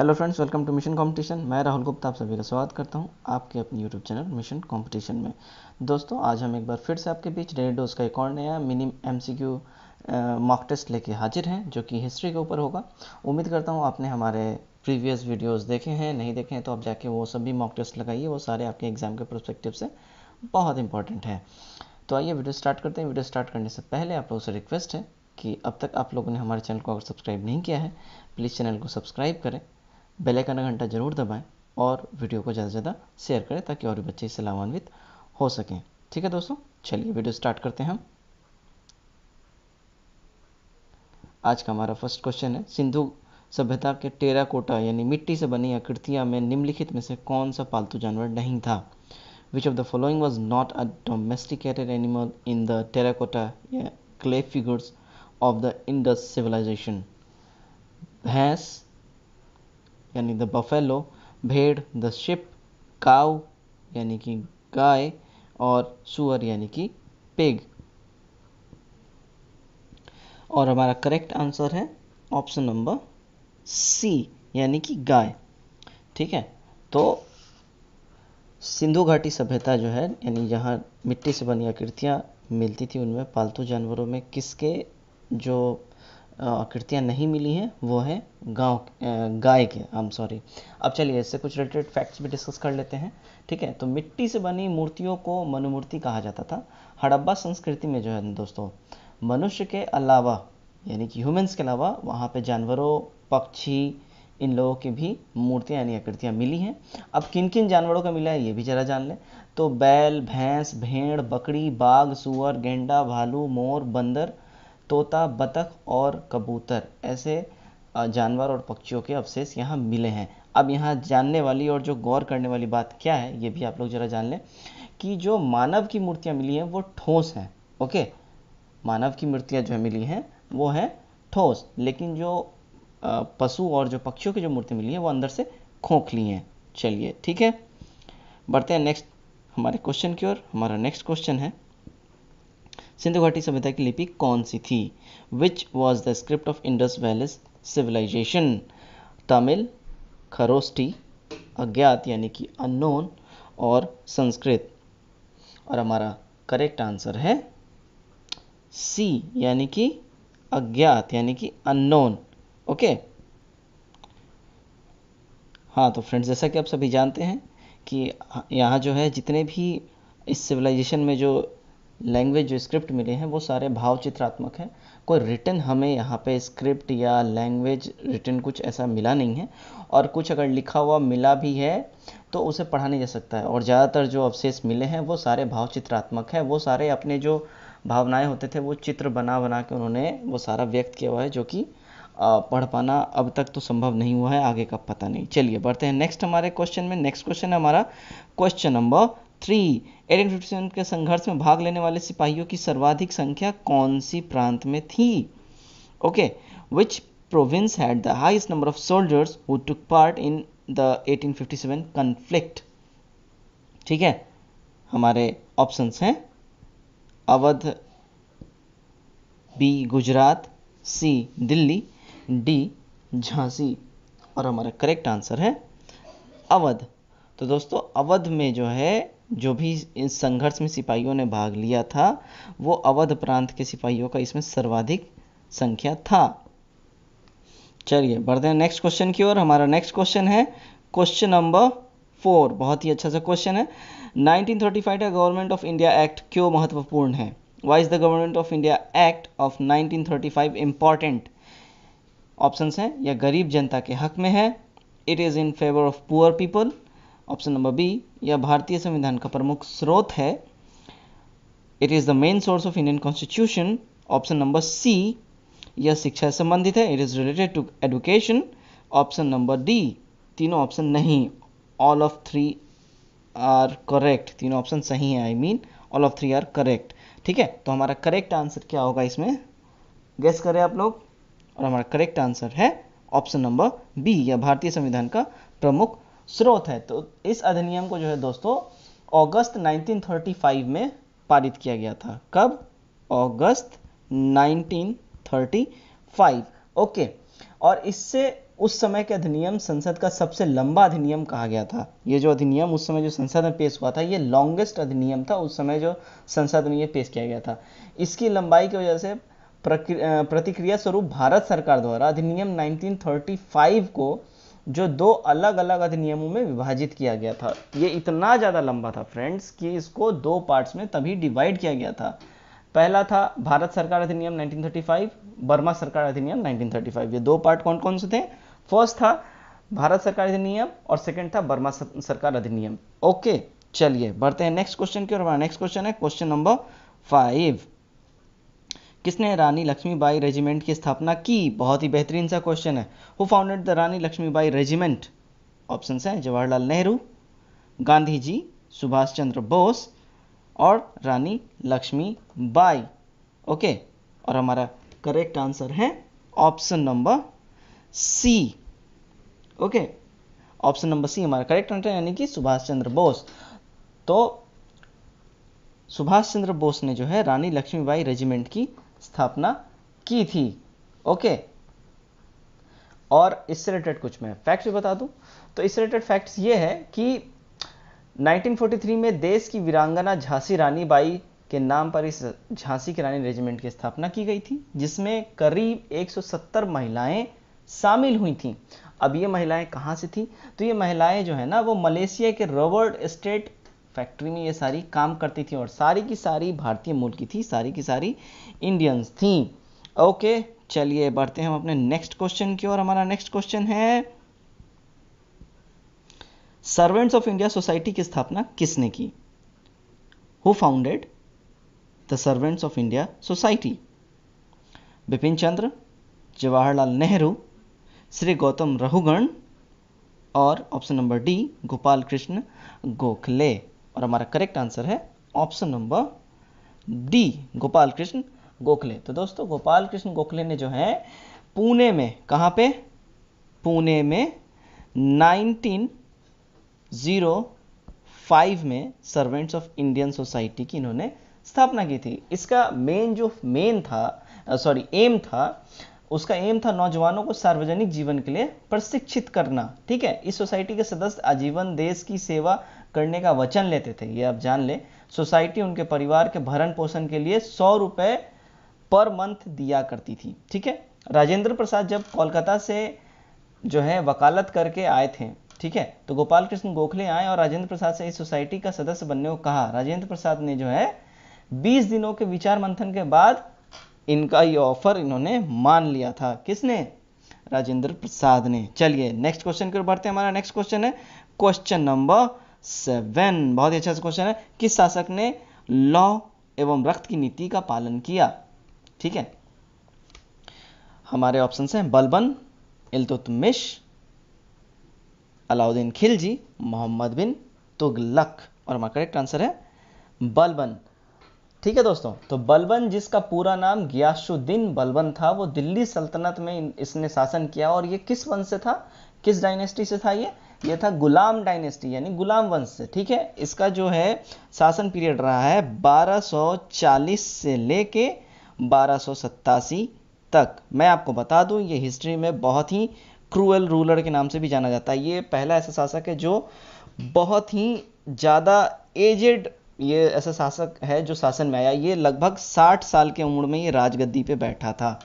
Hello friends welcome to mission competition मैं राहुल गुप्ता आप सभी का स्वागत करता हूँ आपके अपने यूट्यूब चैनल मिशन कंपटीशन में। दोस्तों, आज हम एक बार फिर से आपके बीच रेड डोज का एक और नया मिनी एमसीक्यू मॉक टेस्ट लेके हाजिर हैं, जो कि हिस्ट्री के ऊपर होगा। उम्मीद करता हूँ आपने हमारे प्रीवियस वीडियोज़ देखे हैं, नहीं देखे हैं तो आप जाके वो सभी मॉक टेस्ट लगाइए, वो सारे आपके एग्ज़ाम के परस्पेक्टिव से बहुत इंपॉर्टेंट है। तो आइए वीडियो स्टार्ट करते हैं। वीडियो स्टार्ट करने से पहले आप लोगों से रिक्वेस्ट है कि अब तक आप लोगों ने हमारे चैनल को अगर सब्सक्राइब नहीं किया है प्लीज़ चैनल को सब्सक्राइब करें। बेल आइकन का घंटा ज़रूर दबाएँ और वीडियो को ज़्यादा से ज़्यादा शेयर करें ताकि और भी बच्चे इससे लाभान्वित हो सकें। ठीक है दोस्तों? चलिए वीडियो स्टार्ट करते हैं हम। आज का हमारा फ़र्स्ट क्वेश्चन है, सिंधु सभ्यता के टेरा कोटा यानी मिट्टी से बनी आकृतियाँ में निम्नलिखित में से कौन सा पालतू जानवर नहीं था? Of the following was not a domesticated animal in the terracotta या clay figures of the Indus civilization भैंस यानी द बफेलो भेड़ द शिप काउ यानी कि गाय और सुअर यानी कि पिग और हमारा करेक्ट आंसर है ऑप्शन नंबर सी यानी कि गाय. ठीक है? तो सिंधु घाटी सभ्यता जो है, यानी जहाँ मिट्टी से बनी आकृतियाँ मिलती थी, उनमें पालतू जानवरों में किसके जो आकृतियाँ नहीं मिली हैं, वो है गाँव गाय के आई एम सॉरी अब चलिए, इससे कुछ रिलेटेड फैक्ट्स भी डिस्कस कर लेते हैं, ठीक है? तो मिट्टी से बनी मूर्तियों को मनुमूर्ति कहा जाता था। हड़प्पा संस्कृति में जो है दोस्तों, मनुष्य के अलावा, यानी कि ह्यूमन्स के अलावा, वहाँ पे जानवरों, पक्षी, इन लोगों की भी मूर्तियाँ, यानी आकृतियाँ मिली हैं। अब किन किन जानवरों का मिला है, ये भी जरा जान लें। तो बैल, भैंस, भेड़, बकरी, बाघ, सुअर, गेंडा, भालू, मोर, बंदर तोता, बतख और कबूतर, ऐसे जानवर और पक्षियों के अवशेष यहाँ मिले हैं। अब यहाँ जानने वाली और जो गौर करने वाली बात क्या है, ये भी आप लोग ज़रा जान लें कि जो मानव की मूर्तियाँ मिली हैं, वो ठोस हैं, ओके? मानव की मूर्तियाँ जो है मिली हैं, वो हैं ठोस, लेकिन जो पशु और जो पक्षियों की जो मूर्ति मिली है, वो अंदर से खोखली हैं। चलिए, ठीक है? बढ़ते हैं नेक्स्ट, हमारे क्वेश्चन की ओर, हमारा नेक्स्ट क्वेश्चन है। सिंधु घाटी सभ्यता की लिपि कौन सी थी? Which was the script of Indus valleys civilization Tamil Kharosthi अज्ञात यानी कि अननोन और संस्कृत। और हमारा करेक्ट आंसर है सी यानी कि अज्ञात, यानी कि अननोन ओके हाँ तो फ्रेंड्स जैसा कि आप सभी जानते हैं कि यहाँ जो है, जितने भी इस सिविलाइजेशन में जो लैंग्वेज जो स्क्रिप्ट मिले हैं, वो सारे भाव चित्रात्मक हैं। कोई रिटर्न हमें यहाँ पे स्क्रिप्ट या लैंग्वेज रिटर्न कुछ ऐसा मिला नहीं है। और कुछ अगर लिखा हुआ मिला भी है तो उसे पढ़ा नहीं जा सकता है। और ज़्यादातर जो अवशेष मिले हैं, वो सारे भाव चित्रात्मक है। वो सारे अपने जो भावनाएँ होते थे, वो चित्र बना बना के उन्होंने वो सारा व्यक्त किया हुआ है, जो कि पढ़ पाना अब तक तो संभव नहीं हुआ है, आगे का पता नहीं। चलिए, बढ़ते हैं। नेक्स्ट हमारे क्वेश्चन में नेक्स्ट क्वेश्चन है हमारा। Question number three eighteen fifty seven के संघर्ष में भाग लेने वाले सिपाहियों की सर्वाधिक संख्या कौन सी प्रांत में थी? Okay which province had the highest number of soldiers who took part in the 1857 conflict ठीक है? हमारे ऑप्शंस हैं, Awadh, B, Gujarat, C, Delhi, D, Jhansi, और हमारा करेक्ट आंसर है अवध। तो दोस्तों, अवध में जो है जो भी इस संघर्ष में सिपाहियों ने भाग लिया था, वो अवध प्रांत के सिपाहियों का इसमें सर्वाधिक संख्या था। चलिए, बढ़ते हैं नेक्स्ट क्वेश्चन की ओर। हमारा नेक्स्ट क्वेश्चन है क्वेश्चन नंबर फोर बहुत ही अच्छा सा क्वेश्चन है। 1935 का गवर्नमेंट ऑफ़ इंडिया एक्ट क्यों महत्वपूर्ण है? Why is the government of India act of 1935 important options हैं, या गरीब जनता के हक में है। It is in favour of poor people option number B, यह भारतीय संविधान का प्रमुख स्रोत है। It is the main source of Indian constitution option number C यह शिक्षा संबंधित है। It is related to education option number D तीनों ऑप्शन नहीं। All of three are correct तीनों ऑप्शन सही हैं I mean all of three are correct ठीक है? तो हमारा करेक्ट आंसर क्या होगा इसमें? गेस करें आप लोग। और हमारा करेक्ट आंसर है ऑप्शन नंबर बी यह भारतीय संविधान का प्रमुख स्रोत है। तो इस अधिनियम को जो है दोस्तों, अगस्त 1935 में पारित किया गया था। कब? अगस्त 1935 ओके। और इससे उस समय के अधिनियम संसद का सबसे लंबा अधिनियम कहा गया था। ये जो अधिनियम उस समय जो संसद में पेश हुआ था, ये लॉन्गेस्ट अधिनियम था, उस समय जो संसद में ये पेश किया गया था। इसकी लंबाई की वजह से प्रतिक्रिया स्वरूप भारत सरकार द्वारा अधिनियम 1935 को जो दो अलग अलग अधिनियमों में विभाजित किया गया था। ये इतना ज़्यादा लंबा था फ्रेंड्स कि इसको दो पार्ट्स में तभी डिवाइड किया गया था। पहला था भारत सरकार अधिनियम 1935 बर्मा सरकार अधिनियम 1935 ये दो पार्ट कौन कौन से थे? फ़र्स्ट था भारत सरकार अधिनियम और सेकंड था बर्मा सरकार अधिनियम। ओके चलिए, बढ़ते हैं नेक्स्ट क्वेश्चन की ओर। नेक्स्ट क्वेश्चन है क्वेश्चन नंबर फाइव किसने रानी लक्ष्मीबाई रेजिमेंट की स्थापना की? बहुत ही बेहतरीन सा क्वेश्चन है। Who founded the Rani Laxmibai regiment? Option है, जवाहरलाल नेहरू गांधी जी सुभाष चंद्र बोस और रानी लक्ष्मी बाई ओके और हमारा करेक्ट आंसर है option number C okay option number C हमारा करेक्ट आंसर यानी कि सुभाष चंद्र बोस। तो सुभाष चंद्र बोस ने जो है रानी लक्ष्मीबाई रेजिमेंट की स्थापना की थी। ओके और इससे रिलेटेड कुछ मैं फैक्ट्स भी बता दूँ। तो इससे रिलेटेड फैक्ट्स ये है कि 1943 में देश की वीरांगना झांसी रानी बाई के नाम पर इस झांसी की रानी रेजिमेंट की स्थापना की गई थी, जिसमें करीब 170 महिलाएँ शामिल हुई थी। अब ये महिलाएँ कहाँ से थी? तो ये महिलाएँ जो है ना, वो मलेशिया के रॉबर्ट स्टेट फैक्ट्री में ये सारी काम करती थी और सारी की सारी भारतीय मूल की थी, सारी की सारी इंडियंस थी। ओके चलिए बढ़ते हैं हम अपने नेक्स्ट क्वेश्चन की और हमारा नेक्स्ट क्वेश्चन है सर्वेंट्स ऑफ़ इंडिया सोसाइटी की स्थापना किसने की? Who founded the servants of India society Bipin Chandra, Jawaharlal Nehru, Shri Gautam Rahugan और option number D Gopal Krishna Gokhale. और हमारा करेक्ट आंसर है option number D Gopal Krishna Gokhale. तो दोस्तों गोपाल कृष्ण गोखले ने जो है, पुणे में, कहाँ पे? पुणे में 1905 में सर्वेंट्स ऑफ़ इंडियन सोसाइटी की इन्होंने स्थापना की थी। इसका मेन जो मेन था सॉरी एम था, उसका एम था नौजवानों को सार्वजनिक जीवन के लिए प्रशिक्षित करना, ठीक है? इस सोसाइटी के सदस्य आजीवन, देश की सेवा करने का वचन लेते थे, ये आप जान ले। सोसाइटी उनके परिवार के भरण पोषण के लिए सौ रुपए पर मंथ दिया करती थी, ठीक है? राजेंद्र प्रसाद जब कोलकाता से जो है वकालत करके आए थे, ठीक है? तो गोपाल कृष्ण गोखले आए और राजेंद्र प्रसाद से इस सोसाइटी का सदस्य बनने को कहा। राजेंद्र प्रसाद ने जो है 20 दिनों के विचार मंथन के बाद इनका ये ऑफ़र इन्होंने मान लिया था। किसने? राजेंद्र प्रसाद ने। चलिए, नेक्स्ट क्वेश्चन की ओर बढ़ते हैं। हमारा नेक्स्ट क्वेश्चन है, क्वेश्चन नंबर सेवन बहुत ही अच्छा सा क्वेश्चन है। किस शासक ने लॉ एवं रक्त की नीति का पालन किया? ठीक है। हमारे ऑप्शन हैं बलबन इल्तुतमिश अलाउद्दीन खिलजी, मोहम्मद बिन तुगलक। और हमारा करेक्ट आंसर है बलबन। ठीक है दोस्तों तो बलबन जिसका पूरा नाम गियासुद्दीन बलबन था, वो दिल्ली सल्तनत में इसने शासन किया। और ये किस वंश से था? किस डायनेस्टी से था ये? ये था गुलाम डायनेस्टी, यानी गुलाम वंश से, ठीक है? इसका जो है, शासन पीरियड रहा है 1240 से लेके बारह तक। मैं आपको बता दूँ, ये हिस्ट्री में बहुत ही क्रूअल रूलर के नाम से भी जाना जाता है। ये पहला ऐसा शासक है जो बहुत ही ज़्यादा एजेड ये ऐसा शासक है जो शासन में आया। ये लगभग 60 साल की उम्र में ये राजगद्दी पे बैठा था,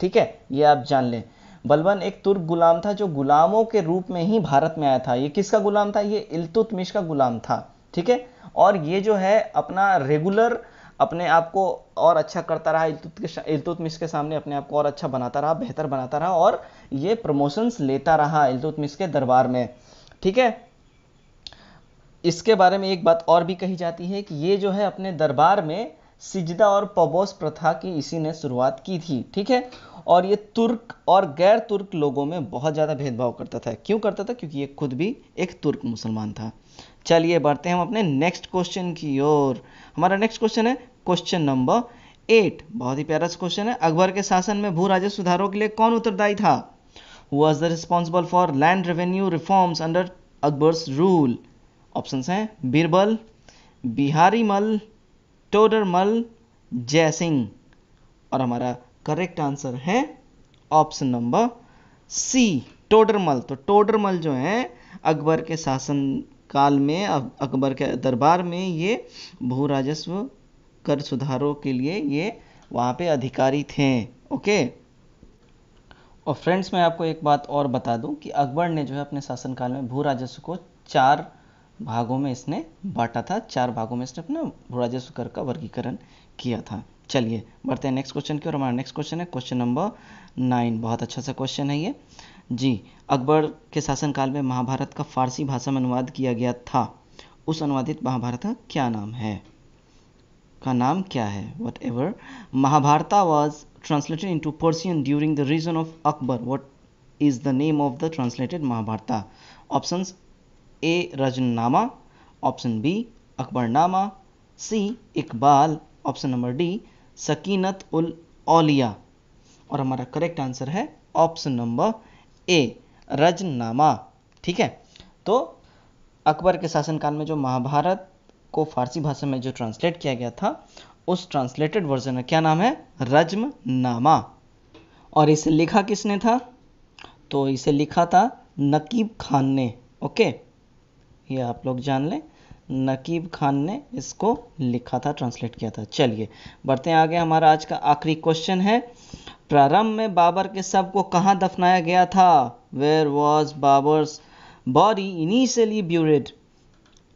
ठीक है? ये आप जान लें। बलबन एक तुर्क गुलाम था जो गुलामों के रूप में ही भारत में आया था। ये किसका गुलाम था? ये इल्तुतमिश का गुलाम था, ठीक है? और ये जो है, अपना रेगुलर अपने आप को और अच्छा करता रहा इल्तुतमिश के सामने अपने आप को और अच्छा बनाता रहा, बेहतर बनाता रहा और ये प्रमोशंस लेता रहा इल्तुतमिश के दरबार में, ठीक है? इसके बारे में एक बात और भी कही जाती है कि ये जो है, अपने दरबार में सिजदा और पबोस प्रथा की इसी ने शुरुआत की थी, ठीक है? और ये तुर्क और गैर तुर्क लोगों में बहुत ज़्यादा भेदभाव करता था। क्यों करता था? क्योंकि ये खुद भी एक तुर्क मुसलमान था। चलिए बढ़ते हैं हम अपने नेक्स्ट क्वेश्चन की ओर। हमारा नेक्स्ट क्वेश्चन है क्वेश्चन नंबर एट बहुत ही प्यारा क्वेश्चन है। अकबर के शासन में भू राजस्व सुधारों के लिए कौन उत्तरदायी था? Was the responsible for land revenue reforms under Akbar's rule option हैं बीरबल बिहारी मल टोडरमल जयसिंह और हमारा करेक्ट आंसर है ऑप्शन नंबर सी टोडरमल तो टोडरमल जो है, अकबर के शासन काल में अकबर के दरबार में ये भू राजस्व कर सुधारों के लिए ये वहाँ पे अधिकारी थे ओके और फ्रेंड्स मैं आपको एक बात और बता दूँ कि अकबर ने जो है अपने शासनकाल में भू राजस्व को चार भागों में इसने बांटा था, चार भागों में इसने अपना राजस्व कर का वर्गीकरण किया था। चलिए, बढ़ते हैं नेक्स्ट क्वेश्चन की और हमारा नेक्स्ट क्वेश्चन है क्वेश्चन नंबर नाइन बहुत अच्छा सा क्वेश्चन है ये। जी, अकबर के शासनकाल में महाभारत का फारसी भाषा में अनुवाद किया गया था। उस अनुवादित महाभारत का क्या नाम है? का नाम क्या है? Whatever Mahabharata was translated into Persian during the region of Akbar what is the name of the translated Mahabharata? Options A. Rajnama. Option B Akbarnama, C Iqbal, option number D Sakinat ul Auliya. और हमारा correct answer है option number A Razmnama ठीक है? तो अकबर के शासनकाल में जो महाभारत को फारसी भाषा में जो ट्रांसलेट किया गया था, उस ट्रांसलेटेड वर्जन का क्या नाम है? रज्म नामा और इसे लिखा किसने था? तो इसे लिखा था नकीब खान ने। ओके? ये आप लोग जान लें। नकीब खान ने इसको लिखा था ट्रांसलेट किया था। चलिए, बढ़ते हैं आगे। हमारा आज का आखिरी क्वेश्चन है। प्रारंभ में बाबर के सबको कहाँ दफनाया गया था? Where was Babur's body initially buried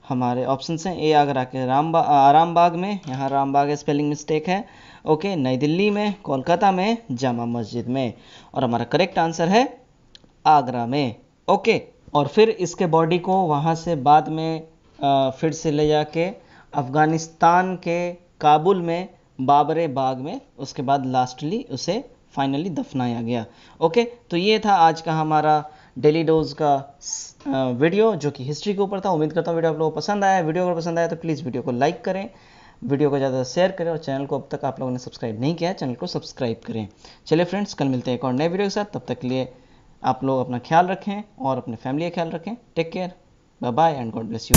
हमारे ऑप्शन हैं ए आगरा के रामबा आराम बाग में। यहाँ राम बाग स्पेलिंग मिस्टेक है। ओके नई दिल्ली में, कोलकाता में, जामा मस्जिद में। और हमारा करेक्ट आंसर है, आगरा में। ओके और फिर इसके बॉडी को वहाँ से बाद में फिर से ले जाके अफ़गानिस्तान के काबुल में, बाबरे बाग में, उसके बाद लास्टली उसे फाइनली दफनाया गया। ओके तो ये था आज का हमारा डेली डोज का वीडियो जो कि हिस्ट्री के ऊपर था। उम्मीद करता हूँ वीडियो आप लोगों को पसंद आया। वीडियो अगर पसंद आया तो प्लीज़ वीडियो को लाइक करें। वीडियो को ज़्यादा शेयर करें और चैनल को अब तक आप लोगों ने सब्सक्राइब नहीं किया चैनल को सब्सक्राइब करें। चलिए फ्रेंड्स कल मिलते हैं एक और नए वीडियो के साथ। तब तक के लिए आप लोग अपना ख्याल रखें और अपने फैमिली का ख्याल रखें। Take care bye bye and God bless you